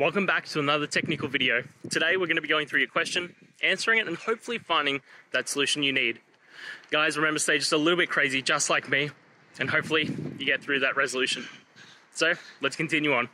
Welcome back to another technical video. Today we're going to be going through your question, answering it, and hopefully finding that solution you need. Guys, remember stay just a little bit crazy, just like me, and hopefully you get through that resolution. So let's continue on.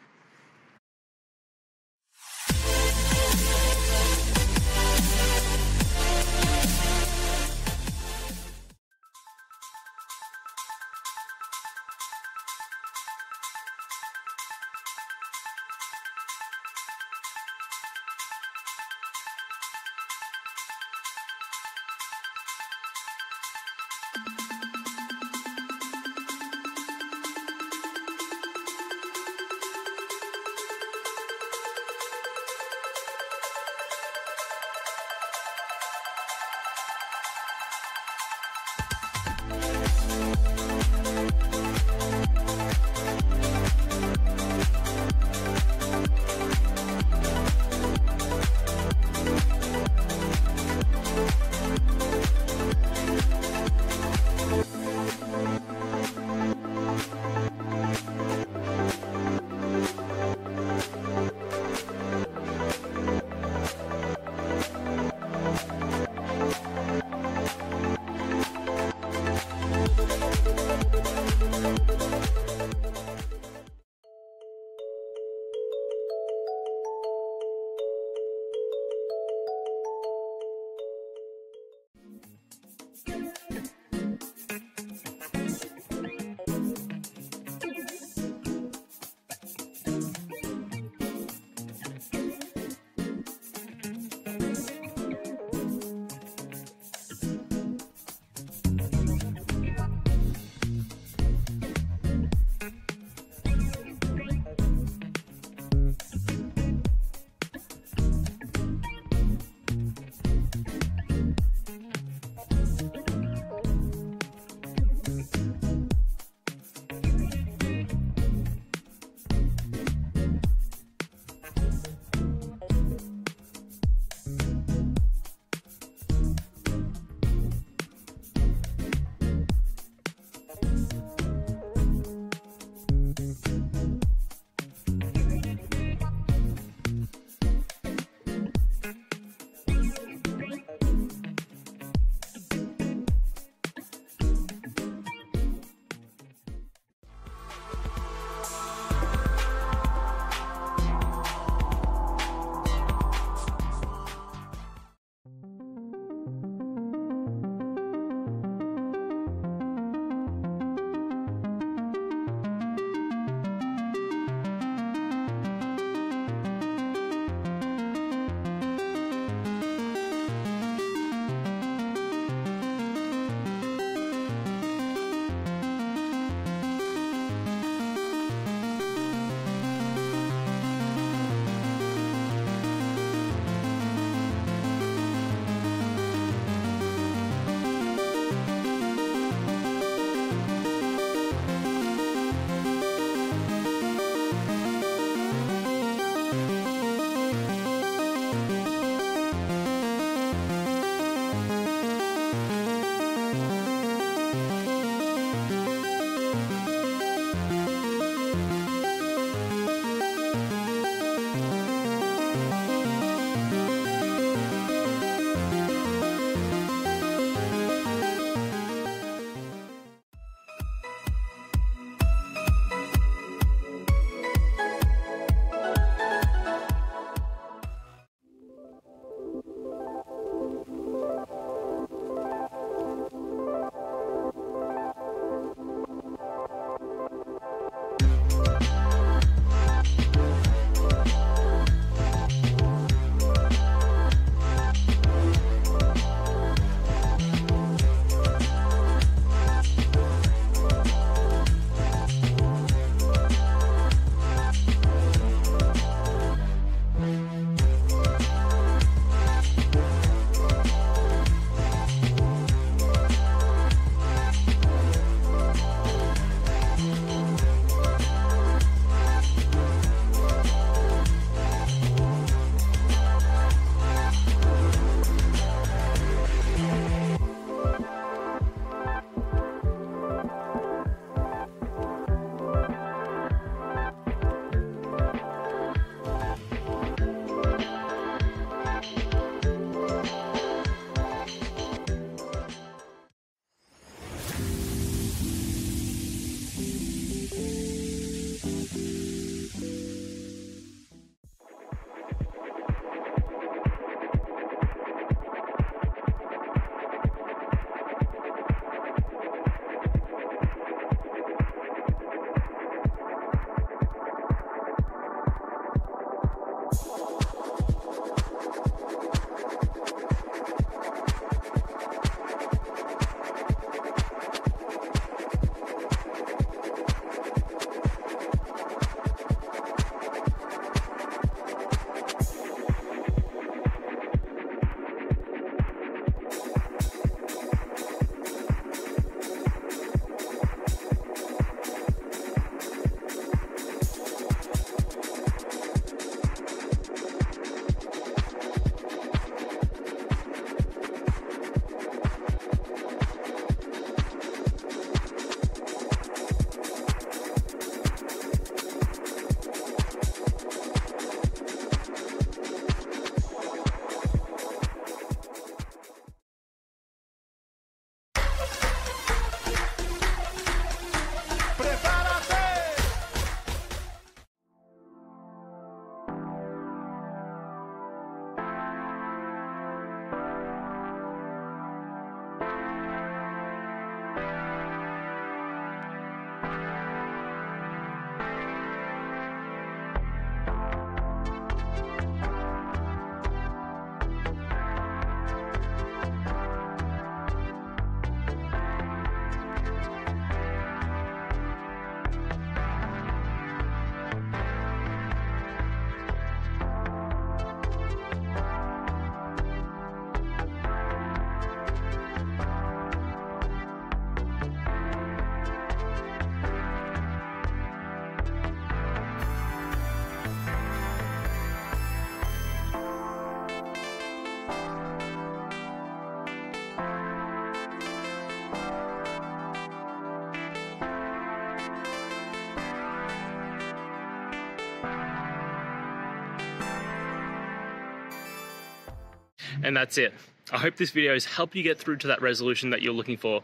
And that's it. I hope this video has helped you get through to that resolution that you're looking for.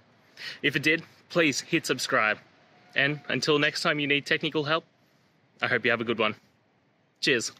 If it did, please hit subscribe. And until next time you need technical help, I hope you have a good one. Cheers.